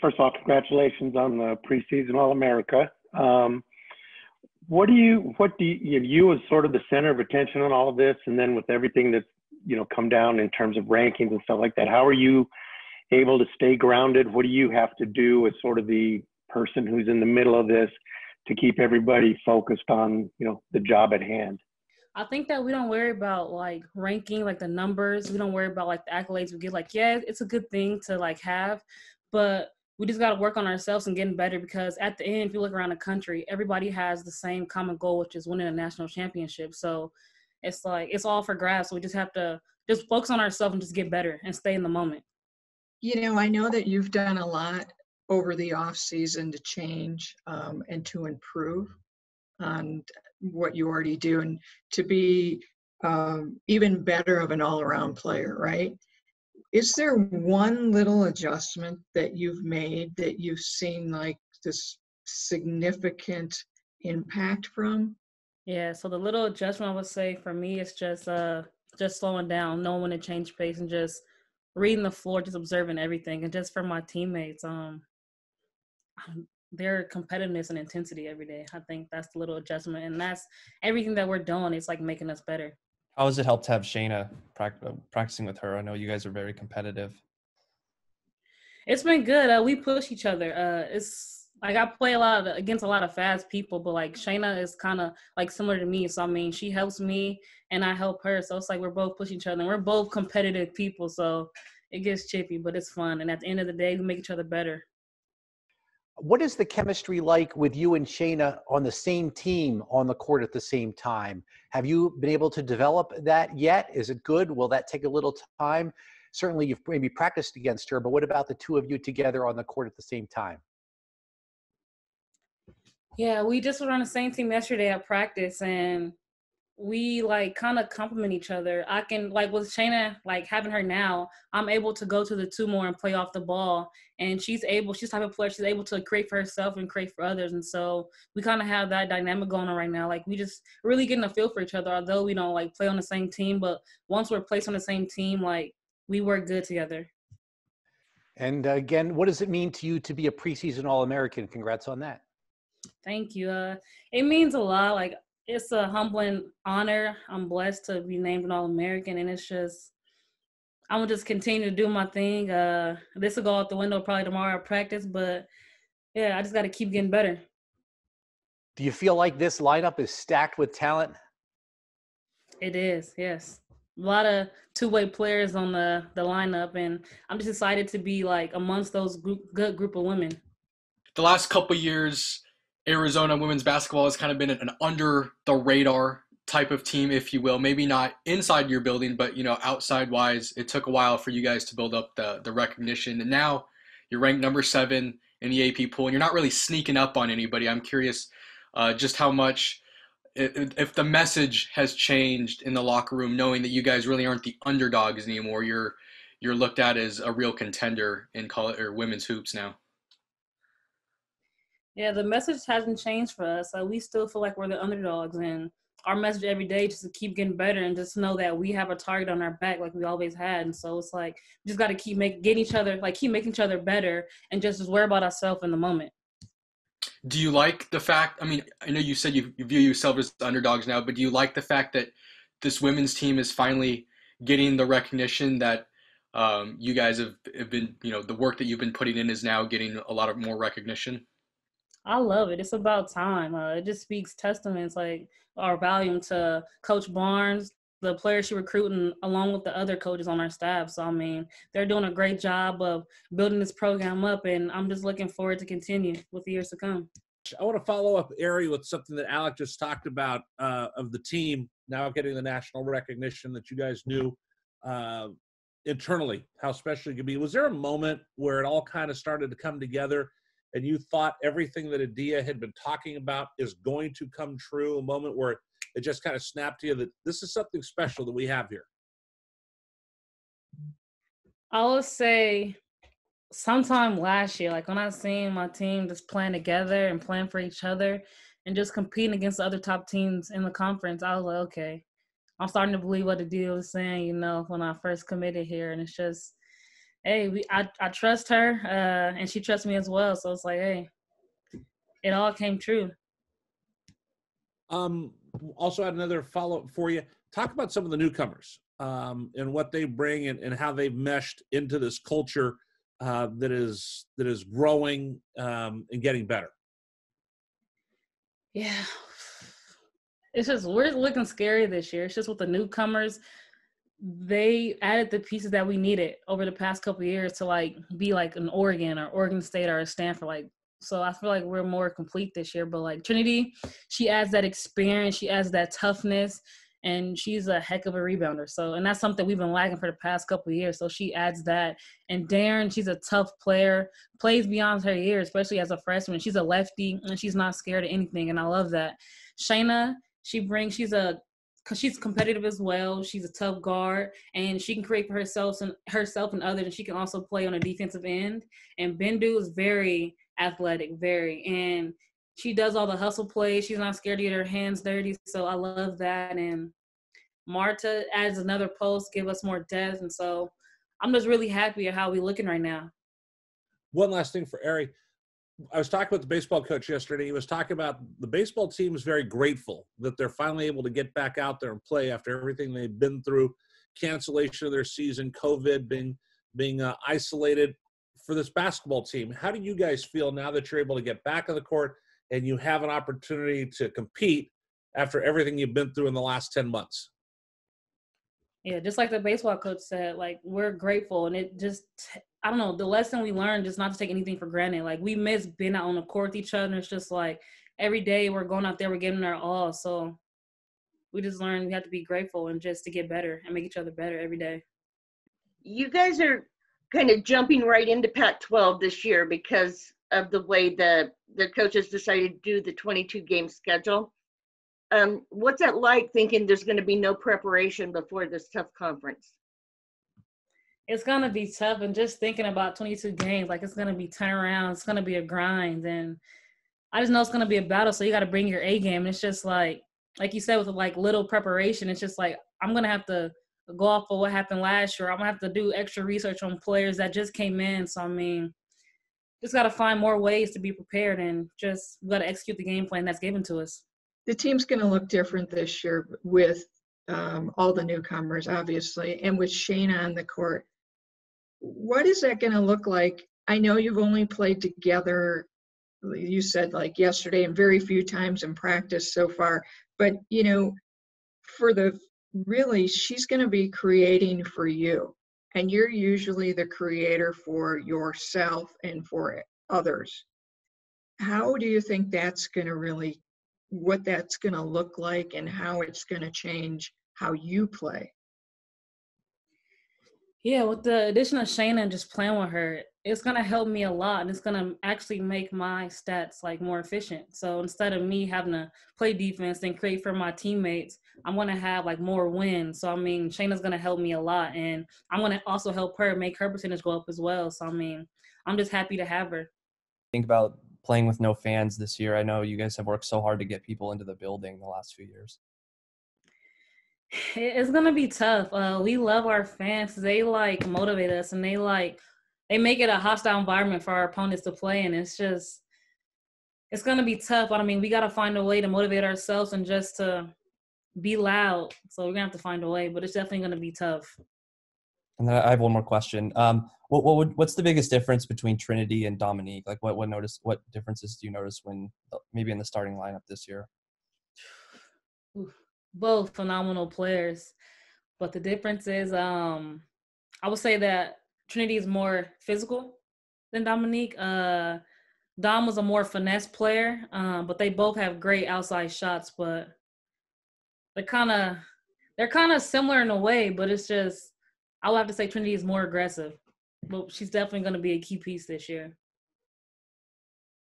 First of all, congratulations on the preseason All America. Um, what do you, what do you, you as sort of the center of attention on all of this, and then with everything that's, you know, come down in terms of rankings and stuff like that, how are you able to stay grounded? What do you have to do as sort of the person who's in the middle of this to keep everybody focused on, you know, the job at hand? I think that we don't worry about like ranking, like the numbers. We don't worry about like the accolades we get. Like, yeah, it's a good thing to like have, but we just got to work on ourselves and getting better because at the end, if you look around the country, everybody has the same common goal, which is winning a national championship. So it's like it's all for grabs. So we just have to just focus on ourselves and just get better and stay in the moment. You know, I know that you've done a lot over the off season to change um, and to improve on what you already do and to be um, even better of an all-around player, right? Is there one little adjustment that you've made that you've seen like this significant impact from? Yeah, so the little adjustment I would say for me is just uh just slowing down, knowing when to change pace and just reading the floor, just observing everything. And just for my teammates, um their competitiveness and intensity every day. I think that's the little adjustment, and that's everything that we're doing. It's like making us better. How has it helped to have Shaina uh, practicing with her? I know you guys are very competitive. It's been good. Uh, we push each other. Uh, it's like I play a lot of, against a lot of fast people, but like Shaina is kind of like similar to me. So I mean, she helps me and I help her. So it's like we're both pushing each other. And we're both competitive people, so it gets chippy, but it's fun. And at the end of the day, we make each other better. What is the chemistry like with you and Shaina on the same team on the court at the same time? Have you been able to develop that yet? Is it good? Will that take a little time? Certainly, you've maybe practiced against her, but what about the two of you together on the court at the same time? Yeah, we just were on the same team yesterday at practice, and we like kind of complement each other. I can like with Shaina, like having her now, I'm able to go to the two more and play off the ball, and she's able. She's type of player. She's able to create for herself and create for others, and so we kind of have that dynamic going on right now. Like we just really getting a feel for each other. Although we don't like play on the same team, but once we're placed on the same team, like we work good together. And uh, again, what does it mean to you to be a preseason All American? Congrats on that. Thank you. Uh, it means a lot. Like it's a humbling honor. I'm blessed to be named an All American, and it's just I'm gonna just continue to do my thing. Uh, this will go out the window probably tomorrow at practice, but yeah, I just got to keep getting better. Do you feel like this lineup is stacked with talent? It is, yes. A lot of two-way players on the the lineup, and I'm just excited to be like amongst those group, good group of women. The last couple years, Arizona women's basketball has kind of been an under the radar type of team, if you will. Maybe not inside your building, but you know, outside wise, it took a while for you guys to build up the the recognition. And now you're ranked number seven in the AP pool, and you're not really sneaking up on anybody. I'm curious uh, just how much if the message has changed in the locker room, knowing that you guys really aren't the underdogs anymore. You're you're looked at as a real contender in college or women's hoops now. Yeah, the message hasn't changed for us. Like we still feel like we're the underdogs, and our message every day just to keep getting better and just know that we have a target on our back like we always had. And so it's like we just got to keep make getting each other like keep making each other better and just just worry about ourselves in the moment. Do you like the fact? I mean, I know you said you, you view yourself as underdogs now, but do you like the fact that this women's team is finally getting the recognition that um, you guys have, have been, you know, the work that you've been putting in is now getting a lot of more recognition? I love it. It's about time. Uh, it just speaks testaments like our volume to Coach Barnes, the players she recruiting, along with the other coaches on our staff. So I mean, they're doing a great job of building this program up, and I'm just looking forward to continue with the years to come. I want to follow up, Aari, with something that Alec just talked about uh, of the team now getting the national recognition that you guys knew uh, internally how special it could be. Was there a moment where it all kind of started to come together? And you thought everything that Adia had been talking about is going to come true, a moment where it just kind of snapped to you that this is something special that we have here? I would say sometime last year, like when I seen my team just playing together and playing for each other and just competing against the other top teams in the conference, I was like, okay, I'm starting to believe what Adia was saying, you know, when I first committed here. And it's just hey, we I, I trust her, uh, and she trusts me as well. So it's like, hey, it all came true. Um, also had another follow up for you. Talk about some of the newcomers um, and what they bring and, and how they've meshed into this culture uh, that is that is growing um, and getting better. Yeah, it's just we're looking scary this year. It's just with the newcomers, they added the pieces that we needed over the past couple years to like be like an Oregon or Oregon State or a Stanford. Like, so I feel like we're more complete this year. But like Trinity, she adds that experience, she adds that toughness, and she's a heck of a rebounder. So, and that's something we've been lacking for the past couple years. So she adds that. And Derin, she's a tough player, plays beyond her years, especially as a freshman. She's a lefty and she's not scared of anything, and I love that. Shaina, she brings. She's a because she's competitive as well. She's a tough guard, and she can create for herself and herself and others. And she can also play on a defensive end. And Bendu is very athletic, very, and she does all the hustle plays. She's not scared to get her hands dirty. So I love that. And Marta adds another post, give us more depth, and so I'm just really happy at how we're looking right now. One last thing for Aari. I was talking with the baseball coach yesterday. He was talking about the baseball team is very grateful that they're finally able to get back out there and play after everything they've been through, cancellation of their season, COVID, being being uh, isolated. For this basketball team, how do you guys feel now that you're able to get back on the court and you have an opportunity to compete after everything you've been through in the last ten months? Yeah, just like the baseball coach said, like we're grateful, and it just I don't know the lesson we learned just not to take anything for granted. Like we miss being out on the court with each other. It's just like every day we're going out there, we're giving our all. So we just learned we have to be grateful and just to get better and make each other better every day. You guys are kind of jumping right into Pac-12 this year because of the way the the coaches decided to do the 22 game schedule. Um, what's that like thinking there's going to be no preparation before this tough conference? It's gonna be tough, and just thinking about 22 games, like it's gonna be turnaround. It's gonna be a grind, and I just know it's gonna be a battle. So you got to bring your A game. And it's just like, like you said, with like little preparation, it's just like I'm gonna have to go off of what happened last year. I'm gonna have to do extra research on players that just came in. So I mean, just got to find more ways to be prepared and just got to execute the game plan that's given to us the team's going to look different this year with um, all the newcomers, obviously, and with Shaina on the court. What is that going to look like? I know you've only played together, you said like yesterday, and very few times in practice so far. But, you know, for the really, she's going to be creating for you. And you're usually the creator for yourself and for others. How do you think that's going to really what that's going to look like and how it's going to change how you play. Yeah, with the addition of Shaina and just playing with her, it's gonna help me a lot, and it's gonna actually make my stats like more efficient. So instead of me having to play defense and create for my teammates, I'm gonna have like more wins. So I mean, Shaina's gonna help me a lot, and I'm gonna also help her make her percentage go up as well. So I mean, I'm just happy to have her. Think about playing with no fans this year. I know you guys have worked so hard to get people into the building the last few years. It's gonna be tough. Uh, we love our fans. They like motivate us, and they like they make it a hostile environment for our opponents to play And It's just it's gonna be tough. But I mean, we gotta find a way to motivate ourselves and just to be loud. So we're gonna have to find a way. But it's definitely gonna be tough. And then I have one more question. Um, what what would, what's the biggest difference between Trinity and Dominique? Like, what what notice what differences do you notice when maybe in the starting lineup this year? Both phenomenal players, but the difference is, um, I would say that Trinity is more physical than Dominique. Uh, Dom was a more finesse player, um, but they both have great outside shots. But they're kind of they're kind of similar in a way, but it's just I would have to say Trinity is more aggressive, but she's definitely going to be a key piece this year.